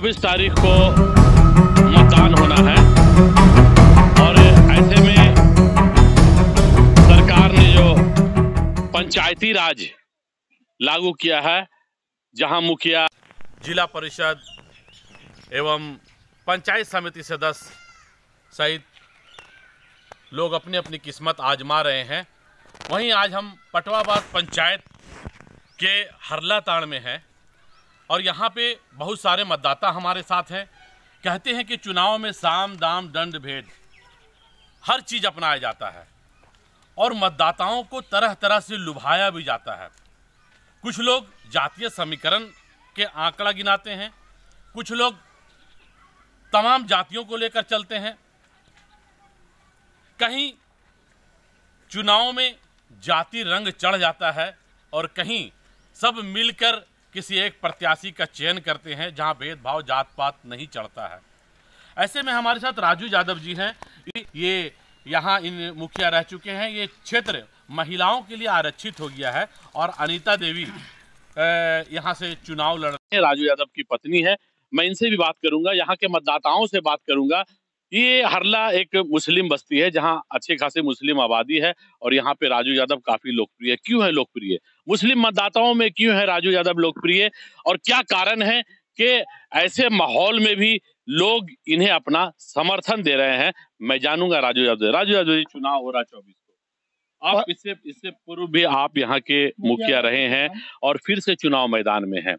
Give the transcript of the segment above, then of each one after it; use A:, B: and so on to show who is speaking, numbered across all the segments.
A: 24 तारीख को मतदान होना है। और ऐसे में सरकार ने जो पंचायती राज लागू किया है, जहाँ मुखिया जिला परिषद एवं पंचायत समिति सदस्य सहित लोग अपनी अपनी किस्मत आजमा रहे हैं। वहीं आज हम पटवाबाद पंचायत के हरला ताड़ में हैं। और यहाँ पे बहुत सारे मतदाता हमारे साथ हैं। कहते हैं कि चुनाव में साम, दाम, दंड, भेद, हर चीज़ अपनाया जाता है। और मतदाताओं को तरह तरह से लुभाया भी जाता है। कुछ लोग जातीय समीकरण के आंकड़ा गिनाते हैं। कुछ लोग तमाम जातियों को लेकर चलते हैं। कहीं चुनाव में जाति रंग चढ़ जाता है और कहीं सब मिलकर किसी एक प्रत्याशी का चयन करते हैं जहाँ भेदभाव जात पात नहीं चढ़ता है। ऐसे में हमारे साथ राजू यादव जी हैं। ये यहाँ इन मुखिया रह चुके हैं। ये क्षेत्र महिलाओं के लिए आरक्षित हो गया है और अनीता देवी यहाँ से चुनाव लड़ रहे हैं। राजू यादव की पत्नी है। मैं इनसे भी बात करूँगा, यहाँ के मतदाताओं से बात करूँगा। ये हरला एक मुस्लिम बस्ती है जहाँ अच्छे खासे मुस्लिम आबादी है और यहाँ पे राजू यादव काफ़ी लोकप्रिय क्यों है लोकप्रिय? मुस्लिम मतदाताओं में क्यों है राजू यादव लोकप्रिय? और क्या कारण है कि ऐसे माहौल में भी लोग इन्हें अपना समर्थन दे रहे हैं? मैं जानूँगा राजू यादव राजू यादव जी चुनाव हो रहा चौबीस को। आप इससे इससे पूर्व भी आप यहाँ के मुखिया रहे हैं और फिर से चुनाव मैदान में हैं।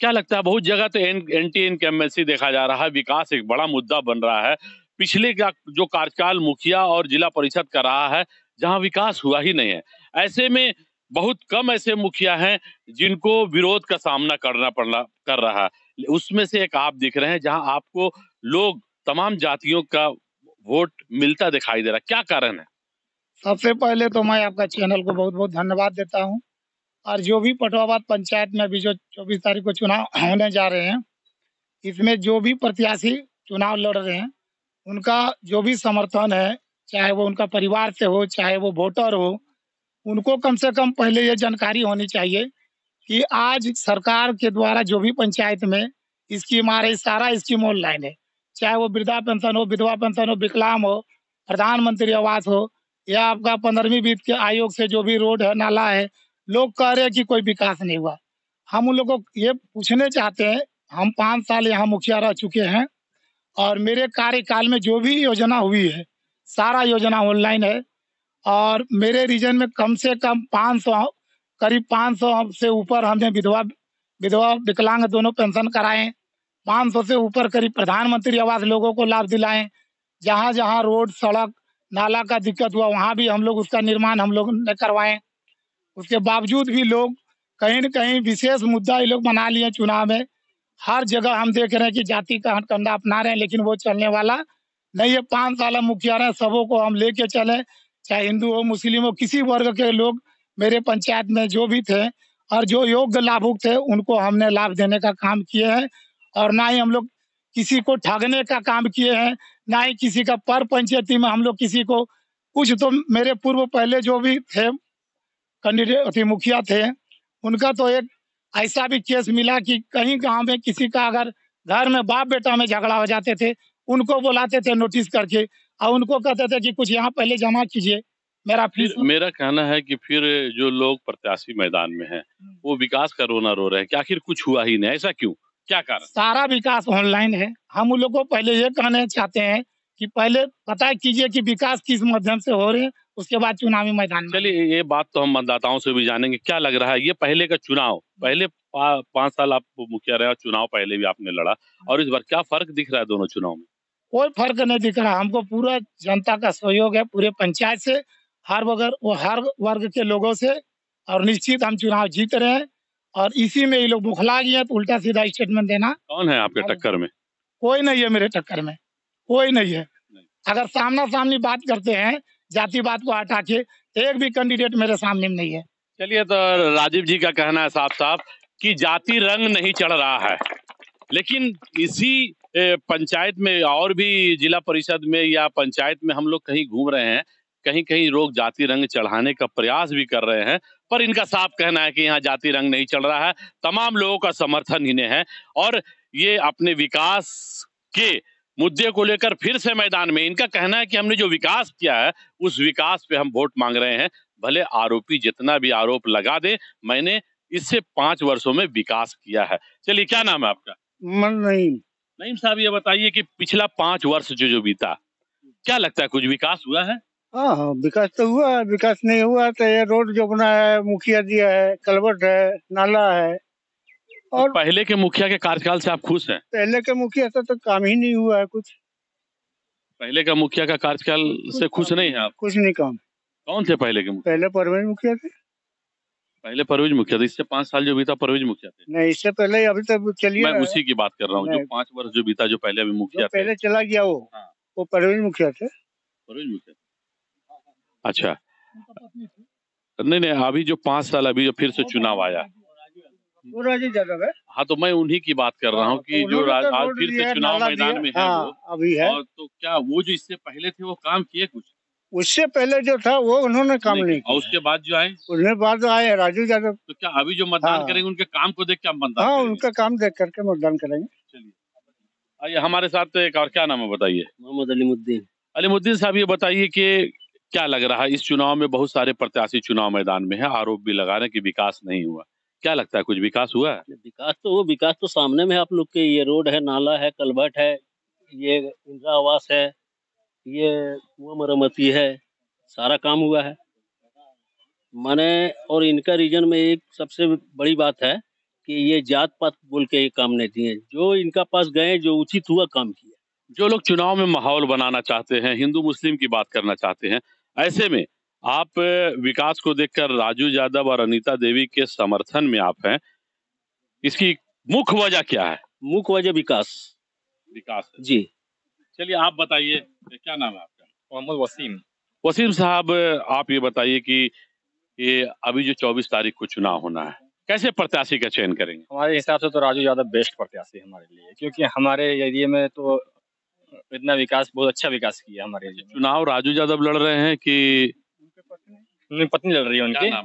A: क्या लगता है बहुत जगह तो एन, एंटी इनकम्बेंसी देखा जा रहा है विकास एक बड़ा मुद्दा बन रहा है। पिछले का जो कार्यकाल मुखिया और जिला परिषद का रहा है जहाँ विकास हुआ ही नहीं है। ऐसे में बहुत कम ऐसे मुखिया हैं जिनको विरोध का सामना करना पड़ना कर रहा है। उसमें से एक आप दिख रहे हैं जहाँ आपको लोग तमाम जातियों का वोट मिलता दिखाई दे रहा क्या कारण है?
B: सबसे पहले तो मैं आपका चैनल को बहुत बहुत धन्यवाद देता हूँ। और जो भी पटवाबाद पंचायत में अभी जो चौबीस तारीख को चुनाव होने जा रहे हैं, इसमें जो भी प्रत्याशी चुनाव लड़ रहे हैं, उनका जो भी समर्थन है, चाहे वो उनका परिवार से हो, चाहे वो वोटर हो, उनको कम से कम पहले ये जानकारी होनी चाहिए कि आज सरकार के द्वारा जो भी पंचायत में स्कीम आ रही, सारा स्कीम ऑनलाइन है। चाहे वो वृद्धा पेंशन हो, विधवा पेंशन हो, विकलांग हो, प्रधानमंत्री आवास हो, या आपका पंद्रहवीं वित्त के आयोग से जो भी रोड है, नाला है लोग कह रहे हैं कि कोई विकास नहीं हुआ। हम उन लोगों को ये पूछने चाहते हैं, हम पाँच साल यहाँ मुखिया रह चुके हैं और मेरे कार्यकाल में जो भी योजना हुई है, सारा योजना ऑनलाइन है और मेरे रीजन में कम से कम 500 करीब 500 से ऊपर हमने विधवा विधवा विकलांग दोनों पेंशन कराए 500 से ऊपर करीब प्रधानमंत्री आवास लोगों को लाभ दिलाएँ जहाँ जहाँ रोड, सड़क, नाला का दिक्कत हुआ, वहाँ भी हम लोग उसका निर्माण हम लोग ने करवाए। उसके बावजूद भी लोग कहीं न कहीं विशेष मुद्दा ये लोग बना लिए चुनाव में। हर जगह हम देख रहे हैं कि जाति का हटकंडा अपना रहे हैं, लेकिन वो चलने वाला नहीं है। पाँच साल मुखिया रहे सबों को हम लेके चले, चाहे हिंदू हो, मुस्लिम हो, किसी वर्ग के लोग मेरे पंचायत में जो भी थे और जो योग्य लाभुक थे, उनको हमने लाभ देने का काम किए हैं और ना ही हम लोग किसी को ठगने का काम किए हैं, ना ही किसी का पर पंचायती में हम लोग किसी को कुछ तो मेरे पूर्व पहले जो भी थे कैंडिडेट मुखिया थे। उनका तो एक ऐसा भी केस मिला कि कहीं गाँव में किसी का अगर घर में बाप बेटा में झगड़ा हो जाते थे उनको बुलाते थे नोटिस करके और उनको कहते थे कि कुछ यहाँ पहले जमा कीजिए मेरा फ़ीस
A: मेरा कहना है कि फिर जो लोग प्रत्याशी मैदान में हैं वो विकास का रोना रो रहे हैं। कि आखिर कुछ हुआ ही नहीं? ऐसा क्यों? क्या कारण?
B: सारा विकास ऑनलाइन है। हम उन लोग को पहले ये कहना चाहते हैं कि पहले पता कीजिए कि विकास किस माध्यम से हो रहे हैं उसके बाद चुनावी मैदान में।
A: चलिए ये बात तो हम मतदाताओं से भी जानेंगे क्या लग रहा है ये पहले का चुनाव पहले पाँच साल आप मुखिया रहे चुनाव पहले भी आपने लड़ा और इस बार क्या फ़र्क दिख रहा है दोनों चुनाव में?
B: कोई फ़र्क नहीं दिख रहा हमको पूरा जनता का सहयोग है पूरे पंचायत से हर वगर वो हर वर्ग के लोगों से और निश्चित हम चुनाव जीत रहे हैं और इसी में ये लोग बुखला गए तो उल्टा सीधा स्टेटमेंट देना।
A: कौन है आपके टक्कर में?
B: कोई नहीं है मेरे टक्कर में। कोई नहीं है। अगर सामना सामनी बात करते हैं जाति बात को हटा के एक भी कैंडिडेट मेरे सामने में नहीं है।
A: चलिए तो राजीव जी का कहना है साफ़ साफ़ कि जाति रंग नहीं चढ़ रहा है। लेकिन इसी पंचायत में और भी जिला परिषद में या पंचायत में हम लोग कहीं घूम रहे हैं कहीं कहीं लोग जाति रंग चढ़ाने का प्रयास भी कर रहे हैं पर इनका साफ़ कहना है कि यहाँ जाति रंग नहीं चढ़ रहा है। तमाम लोगों का समर्थन इन्हें है और ये अपने विकास के मुद्दे को लेकर फिर से मैदान में। इनका कहना है कि हमने जो विकास किया है उस विकास पे हम वोट मांग रहे हैं। भले आरोपी जितना भी आरोप लगा दे मैंने इससे पाँच वर्षों में विकास किया है। चलिए क्या नाम है आपका?
B: मन नहीं।
A: नईम साहब ये बताइए कि पिछला पाँच वर्ष जो जो बीता क्या लगता है कुछ विकास हुआ है?
B: हाँ हाँ विकास तो हुआ है विकास नहीं हुआ तो ये रोड जो बना है मुखिया दिया है कलवट है नाला है
A: और
B: और
A: पहले के मुखिया के कार्यकाल से आप खुश हैं?
B: पहले के मुखिया से तो काम ही नहीं हुआ है कुछ।
A: पहले का मुखिया का कार्यकाल से खुश नहीं है आप?
B: कुछ नहीं काम।
A: कौन थे पहले के मुखिया?
B: पहले परवेज मुखिया थे।
A: पहले परवेज मुखिया थे इससे पाँच साल जो बीता परवेज मुखिया थे।
B: नहीं इससे पहले अभी तक चलिए
A: मैं उसी की बात कर रहा हूँ जो पाँच वर्ष जो बीता जो पहले अभी मुखिया
B: पहले चला गया वो
A: हाँ।
B: वो परवेज मुखिया थे।
A: परवेज मुखिया अच्छा। नहीं नहीं अभी जो पाँच साल अभी जो फिर से चुनाव आया।
B: वो राजीव यादव है।
A: हाँ तो मैं उन्हीं की बात कर रहा हूँ कि जो
B: उन्होंने
A: राज-
B: तो
A: आज फिर से चुनाव मैदान में है
B: हाँ
A: वो।
B: अभी है।
A: और तो क्या वो जो इससे पहले थे वो काम किए कुछ?
B: उससे पहले जो था वो उन्होंने काम नहीं
A: और
B: किया।
A: उसके बाद जो आए?
B: उसने बाद आए राजू यादव।
A: तो क्या अभी जो मतदान
B: हाँ।
A: करेंगे उनके काम को देख के आप मतदान
B: हाँ उनका काम देख करके मतदान करेंगे।
A: चलिए। आइए हमारे साथ एक और क्या नाम है बताइए?
C: मोहम्मद अलीमुद्दीन।
A: अलीमुद्दीन साहब ये बताइए कि क्या लग रहा है इस चुनाव में बहुत सारे प्रत्याशी चुनाव मैदान में है आरोप भी लगा रहे हैं कि विकास नहीं हुआ। क्या लगता है कुछ विकास हुआ है?
C: विकास तो वो विकास तो सामने में है आप लोग के ये रोड है नाला है कलबट है ये इंदिरा आवास है ये कुआ मरम्मती है सारा काम हुआ है। माने और इनका रीजन में एक सबसे बड़ी बात है कि ये जात पात बोल के ये काम नहीं दिए। जो इनका पास गए जो उचित हुआ काम किया।
A: जो लोग चुनाव में माहौल बनाना चाहते हैं हिंदू मुस्लिम की बात करना चाहते हैं ऐसे में आप विकास को देखकर राजू यादव और अनीता देवी के समर्थन में आप हैं। इसकी मुख्य वजह क्या है?
C: मुख्य वजह विकास।
A: विकास है।
C: जी।
A: चलिए आप बताइए क्या नाम है आपका?
D: मोहम्मद वसीम।
A: वसीम साहब आप ये बताइए कि ये अभी जो 24 तारीख को चुनाव होना है कैसे प्रत्याशी का चयन करेंगे?
D: हमारे हिसाब से तो राजू यादव बेस्ट प्रत्याशी हमारे लिए क्योंकि हमारे एरिया में तो इतना विकास बहुत अच्छा विकास किया हमारे
A: चुनाव राजू यादव लड़ रहे हैं कि
D: पत्नी लड़ रही है उनकी।
A: है?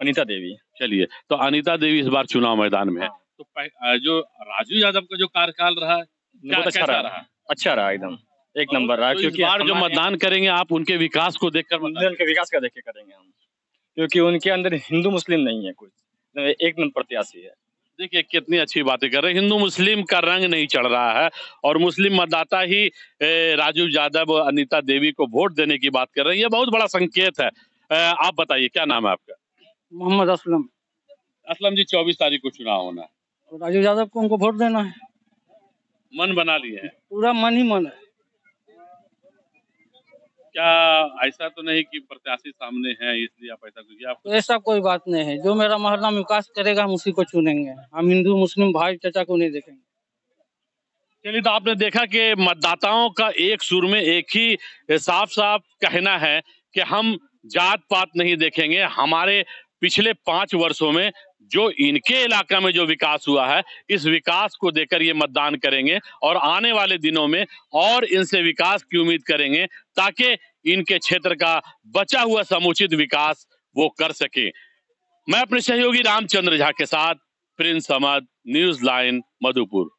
D: अनीता देवी।
A: चलिए तो अनिता देवी इस बार चुनाव मैदान में है। तो जो राजू यादव का जो कार्यकाल रहा
D: बहुत अच्छा रहा। अच्छा रहा एकदम। एक नंबर रहा
A: तो
D: क्योंकि
A: बार जो मतदान करेंगे आप उनके विकास को देखकर मतदान
D: उनके विकास का देख के करेंगे हम। क्योंकि उनके अंदर हिंदू मुस्लिम नहीं है कुछ। एक नंबर प्रत्याशी है।
A: देखिए कितनी अच्छी बातें कर रहे हैं। हिंदू मुस्लिम का रंग नहीं चढ़ रहा है और मुस्लिम मतदाता ही राजू यादव और अनीता देवी को वोट देने की बात कर रहे हैं। ये बहुत बड़ा संकेत है। आप बताइए क्या नाम है आपका?
B: मोहम्मद असलम।
A: असलम जी चौबीस तारीख को चुनाव होना है।
B: तो राजू यादव को उनको वोट देना है।
A: मन बना लिए हैं।
B: पूरा मन ही मन है।
A: क्या ऐसा तो नहीं कि प्रत्याशी सामने हैं इसलिए आप ऐसा कुछ आप
B: तो ऐसा कोई बात नहीं है। जो मेरा मोहल्ला में विकास करेगा हम उसी को चुनेंगे। हम हिंदू मुस्लिम भाई चाचा को नहीं देखेंगे।
A: चलिए तो आपने देखा कि मतदाताओं का एक सुर में एक ही साफ़ साफ़ कहना है कि हम जात पात नहीं देखेंगे। हमारे पिछले पाँच वर्षों में जो इनके इलाका में जो विकास हुआ है, इस विकास को देकर ये मतदान करेंगे और आने वाले दिनों में और इनसे विकास की उम्मीद करेंगे ताकि इनके क्षेत्र का बचा हुआ समुचित विकास वो कर सके। मैं अपने सहयोगी रामचंद्र झा के साथ प्रिंस अहमद न्यूज़ लाइन, मधुपुर।